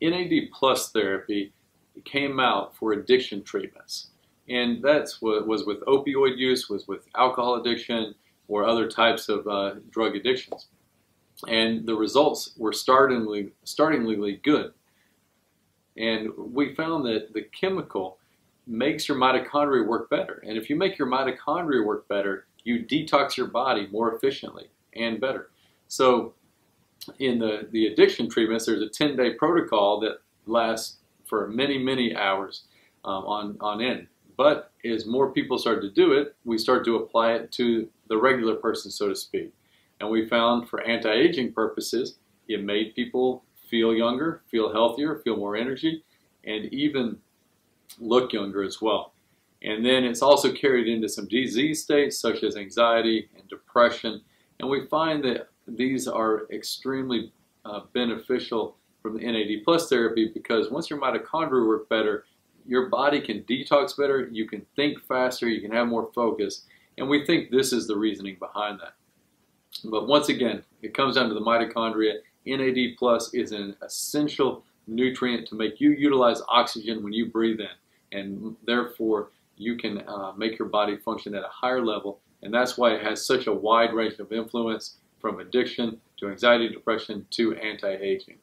NAD plus therapy came out for addiction treatments. And that's what was with opioid use, was with alcohol addiction, or other types of uh, drug addictions. And the results were startlingly, startlingly good. And we found that the chemical makes your mitochondria work better. And if you make your mitochondria work better, you detox your body more efficiently and better. So in the, the addiction treatments, there's a 10-day protocol that lasts for many, many hours um, on, on end. But as more people start to do it, we start to apply it to the regular person, so to speak. And we found for anti-aging purposes, it made people feel younger, feel healthier, feel more energy, and even look younger as well. And then it's also carried into some disease states such as anxiety and depression. And we find that these are extremely uh, beneficial from the NAD plus therapy because once your mitochondria work better, your body can detox better, you can think faster, you can have more focus, and we think this is the reasoning behind that. But once again, it comes down to the mitochondria. NAD plus is an essential nutrient to make you utilize oxygen when you breathe in, and therefore you can uh, make your body function at a higher level, and that's why it has such a wide range of influence from addiction to anxiety, depression to anti-aging.